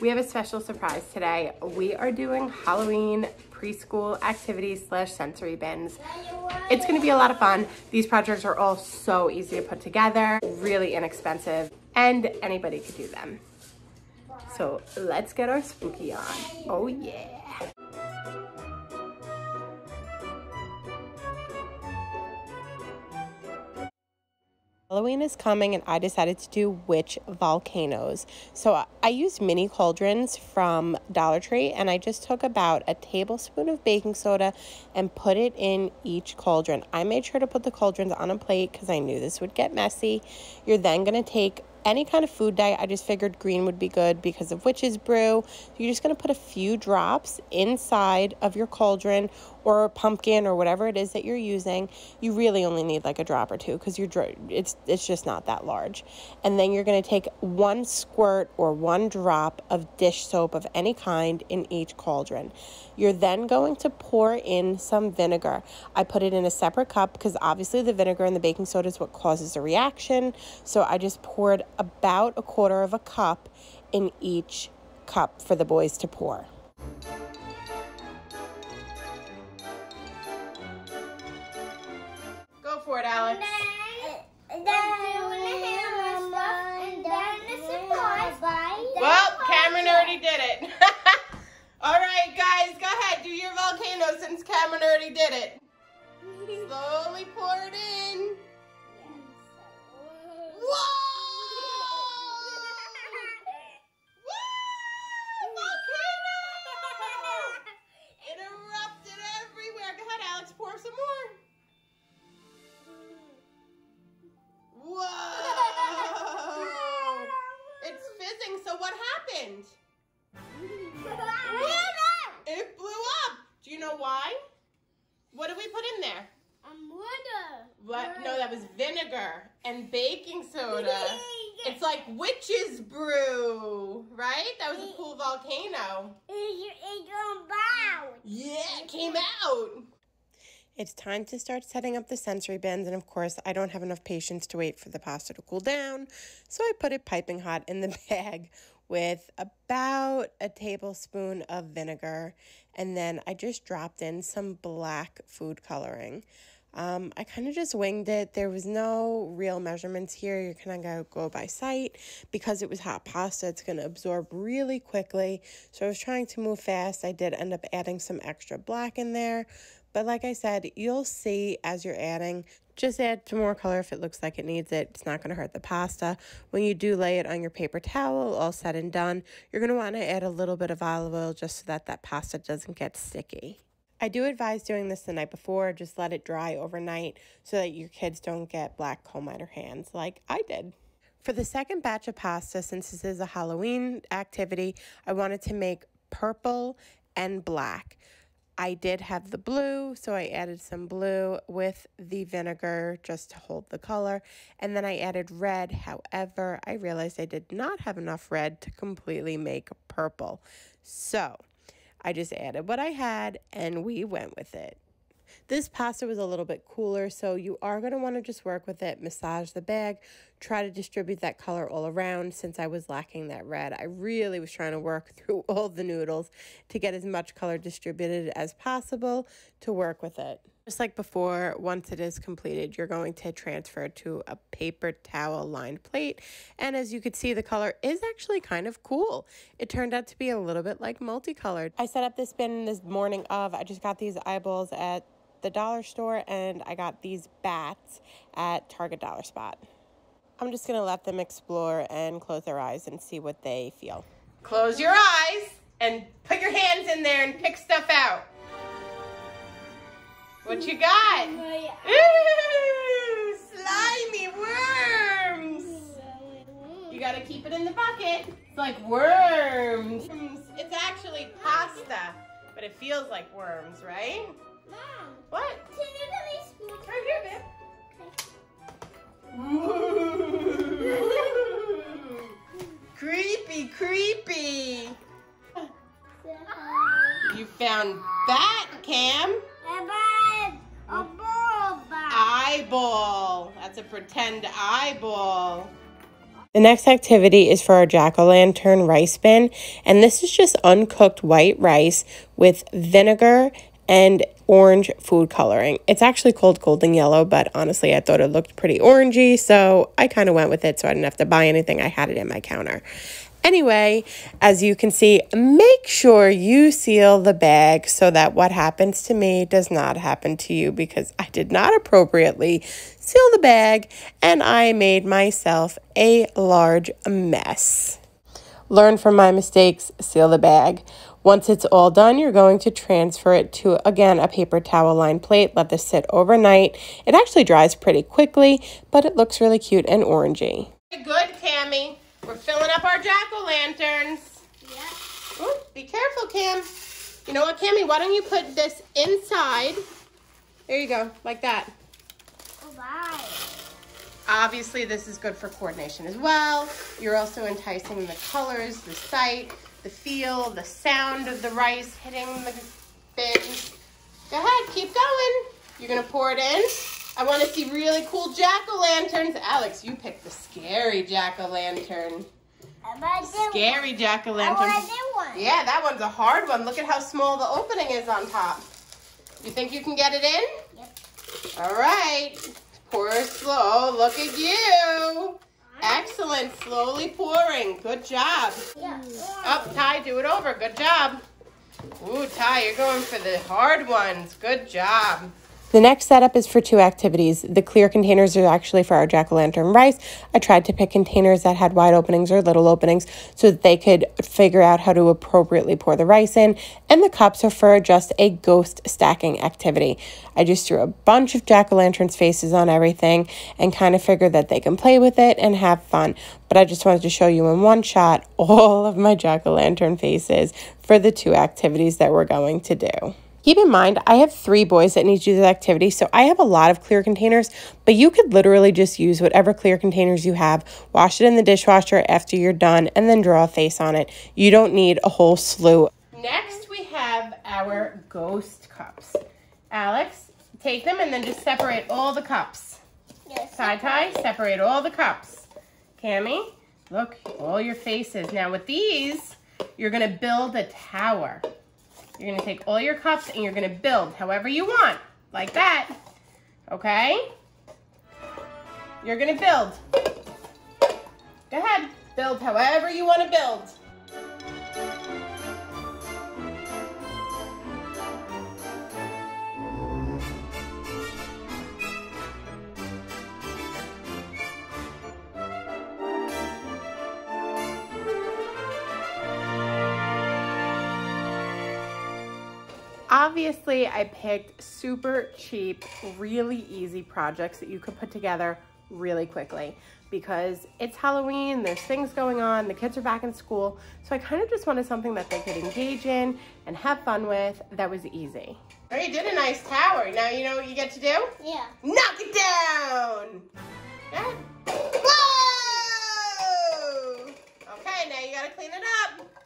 We have a special surprise today. We are doing Halloween preschool activities slash sensory bins. It's gonna be a lot of fun. These projects are all so easy to put together, really inexpensive, and anybody could do them. So let's get our spooky on. Oh yeah. Halloween is coming and I decided to do witch volcanoes. So I used mini cauldrons from Dollar Tree and I just took about a tablespoon of baking soda and put it in each cauldron. I made sure to put the cauldrons on a plate because I knew this would get messy. You're then going to take any kind of food dye. I just figured green would be good because of witch's brew. You're just going to put a few drops inside of your cauldron or pumpkin or whatever it is that you're using. You really only need like a drop or two because you're it's it's just not that large. And then you're going to take one squirt or one drop of dish soap of any kind in each cauldron. You're then going to pour in some vinegar. I put it in a separate cup because obviously the vinegar and the baking soda is what causes a reaction. So I just poured about a quarter of a cup in each cup for the boys to pour. Since Cameron already did it. Slowly pour was vinegar and baking soda. It's like witch's brew, right? That was a cool volcano. It came out. Yeah, it came out. It's time to start setting up the sensory bins, and of course, I don't have enough patience to wait for the pasta to cool down, so I put it piping hot in the bag with about a tablespoon of vinegar, and then I just dropped in some black food coloring. Um, I kind of just winged it. There was no real measurements here. You're kind of to go by sight. Because it was hot pasta, it's going to absorb really quickly. So I was trying to move fast. I did end up adding some extra black in there. But like I said, you'll see as you're adding, just add some more color if it looks like it needs it. It's not going to hurt the pasta. When you do lay it on your paper towel, all said and done, you're going to want to add a little bit of olive oil just so that that pasta doesn't get sticky. I do advise doing this the night before. Just let it dry overnight so that your kids don't get black coal miner hands like I did. For the second batch of pasta, since this is a Halloween activity, I wanted to make purple and black. I did have the blue, so I added some blue with the vinegar just to hold the color. And then I added red. However, I realized I did not have enough red to completely make purple. So I just added what I had and we went with it. This pasta was a little bit cooler, so you are going to want to just work with it, massage the bag, try to distribute that color all around since I was lacking that red. I really was trying to work through all the noodles to get as much color distributed as possible to work with it. Just like before, once it is completed, you're going to transfer to a paper towel lined plate. And as you can see, the color is actually kind of cool. It turned out to be a little bit like multicolored. I set up this bin this morning of, I just got these eyeballs at the dollar store and I got these bats at Target Dollar Spot. I'm just going to let them explore and close their eyes and see what they feel. Close your eyes and put your hands in there and pick stuff out. What you got? Ooh, slimy worms. You gotta keep it in the bucket. It's like worms. It's actually pasta, but it feels like worms, right? Mom. What? Can you let me? Right here, babe. creepy, creepy. You found that, Cam. A ball Eyeball. That's a pretend eyeball. The next activity is for our jack-o'-lantern rice bin, and this is just uncooked white rice with vinegar and orange food coloring. It's actually called golden yellow, but honestly, I thought it looked pretty orangey, so I kind of went with it so I didn't have to buy anything. I had it in my counter. Anyway, as you can see, make sure you seal the bag so that what happens to me does not happen to you because I did not appropriately seal the bag and I made myself a large mess. Learn from my mistakes, seal the bag. Once it's all done, you're going to transfer it to, again, a paper towel lined plate. Let this sit overnight. It actually dries pretty quickly, but it looks really cute and orangey. Good, Cami. We're filling up our jack-o'-lanterns. Yeah. Ooh, be careful, Cam. You know what, Cammy? Why don't you put this inside? There you go, like that. Oh, bye. Obviously, this is good for coordination as well. You're also enticing the colors, the sight, the feel, the sound of the rice hitting the bins. Go ahead, keep going. You're gonna pour it in. I want to see really cool jack-o'-lanterns. Alex, you picked the scary jack-o'-lantern. Scary jack-o'-lantern. one. Yeah, that one's a hard one. Look at how small the opening is on top. You think you can get it in? Yep. All right. Pour slow. Look at you. Excellent. Slowly pouring. Good job. Yeah. Up, Ty, do it over. Good job. Ooh, Ty, you're going for the hard ones. Good job. The next setup is for two activities. The clear containers are actually for our jack-o'-lantern rice. I tried to pick containers that had wide openings or little openings so that they could figure out how to appropriately pour the rice in. And the cups are for just a ghost stacking activity. I just threw a bunch of jack-o'-lanterns faces on everything and kind of figured that they can play with it and have fun. But I just wanted to show you in one shot all of my jack-o'-lantern faces for the two activities that we're going to do. Keep in mind, I have three boys that need to do this activity, so I have a lot of clear containers, but you could literally just use whatever clear containers you have, wash it in the dishwasher after you're done, and then draw a face on it. You don't need a whole slew. Next, we have our ghost cups. Alex, take them and then just separate all the cups. Yes. Ty Ty, separate all the cups. Cami, look, all your faces. Now with these, you're gonna build a tower. You're gonna take all your cups and you're gonna build however you want, like that, okay? You're gonna build. Go ahead, build however you wanna build. Obviously, I picked super cheap, really easy projects that you could put together really quickly because it's Halloween, there's things going on, the kids are back in school, so I kind of just wanted something that they could engage in and have fun with that was easy. Oh, you did a nice tower. Now you know what you get to do? Yeah. Knock it down! Go. Whoa! Okay, now you gotta clean it up.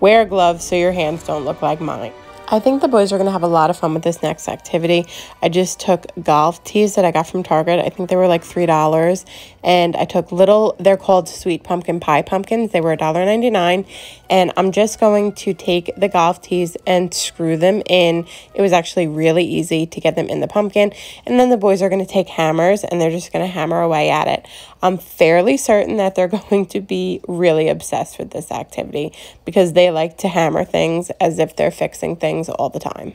Wear gloves so your hands don't look like mine. I think the boys are going to have a lot of fun with this next activity. I just took golf tees that I got from Target. I think they were like $3. And I took little, they're called sweet pumpkin pie pumpkins. They were $1.99. And I'm just going to take the golf tees and screw them in. It was actually really easy to get them in the pumpkin. And then the boys are going to take hammers and they're just going to hammer away at it. I'm fairly certain that they're going to be really obsessed with this activity because they like to hammer things as if they're fixing things all the time.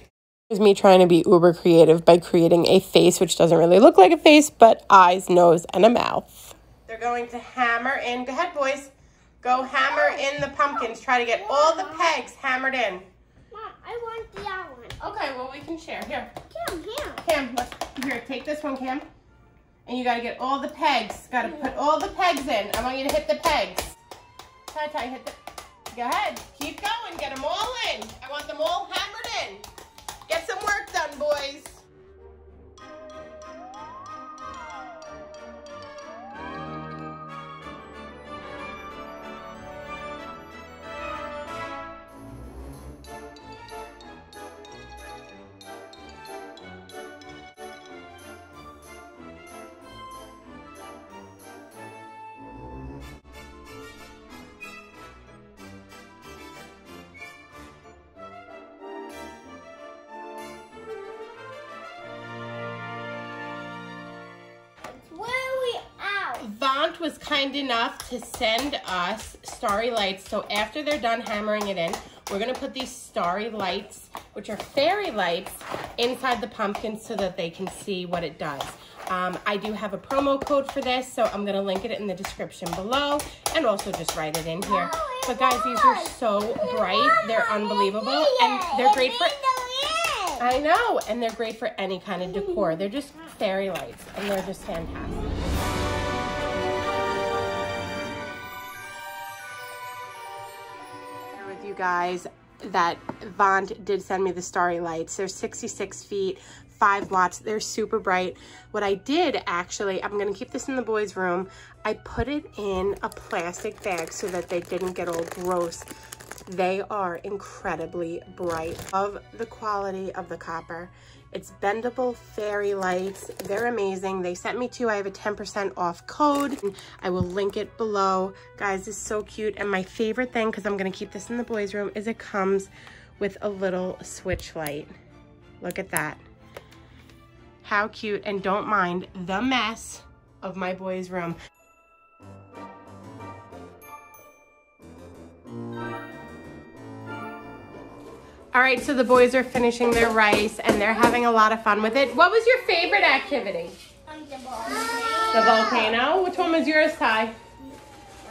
Is me trying to be uber creative by creating a face which doesn't really look like a face, but eyes, nose, and a mouth. They're going to hammer in. Go ahead, boys. Go hammer in the pumpkins. Try to get all the pegs hammered in. Mom, I want the other one. Okay, well, we can share. Here, Come here. Cam, let's, here, take this one, Cam. And you gotta get all the pegs. Gotta put all the pegs in. I want you to hit the pegs. Ty, Ty, hit the, go ahead. Keep going, get them all in. I want them all hammered in. Get some work done, boys. Was kind enough to send us starry lights. So after they're done hammering it in, we're gonna put these starry lights, which are fairy lights, inside the pumpkin so that they can see what it does. Um, I do have a promo code for this, so I'm gonna link it in the description below and also just write it in here. But guys, these are so bright. They're unbelievable and they're great for I know, and they're great for any kind of decor. They're just fairy lights, and they're just fantastic. You guys, that Vont did send me the starry lights. They're 66 feet, 5 watts. They're super bright. What I did actually, I'm to keep this in the boys' room. I put it in a plastic bag so that they didn't get all gross they are incredibly bright. Of the quality of the copper. It's bendable fairy lights. They're amazing. They sent me two. I have a 10% off code. I will link it below. Guys, this is so cute. And my favorite thing, because I'm going to keep this in the boys' room, is it comes with a little switch light. Look at that. How cute. And don't mind the mess of my boys' room. All right, so the boys are finishing their rice and they're having a lot of fun with it. What was your favorite activity? The, the volcano. Which one was yours, Ty?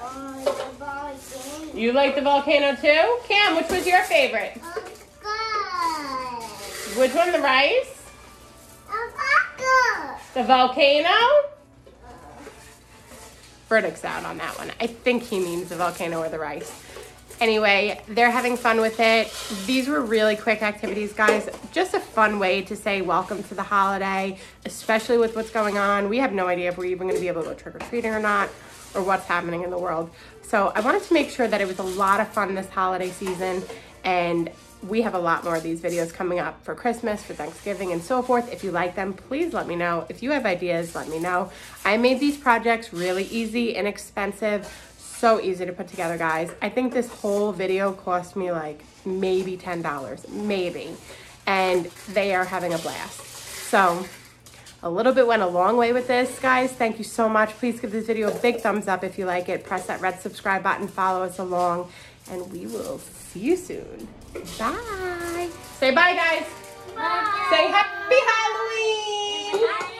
Uh, the volcano. You like the volcano too? Cam, which was your favorite? Which one, the rice? Oh, the volcano? Verdict's out on that one. I think he means the volcano or the rice. Anyway, they're having fun with it. These were really quick activities, guys. Just a fun way to say welcome to the holiday, especially with what's going on. We have no idea if we're even gonna be able to go trick-or-treating or not, or what's happening in the world. So I wanted to make sure that it was a lot of fun this holiday season, and we have a lot more of these videos coming up for Christmas, for Thanksgiving, and so forth. If you like them, please let me know. If you have ideas, let me know. I made these projects really easy, and inexpensive, so easy to put together, guys. I think this whole video cost me like maybe $10, maybe. And they are having a blast. So a little bit went a long way with this, guys. Thank you so much. Please give this video a big thumbs up if you like it. Press that red subscribe button, follow us along, and we will see you soon. Bye. Say bye, guys. Bye. Say happy Halloween. Happy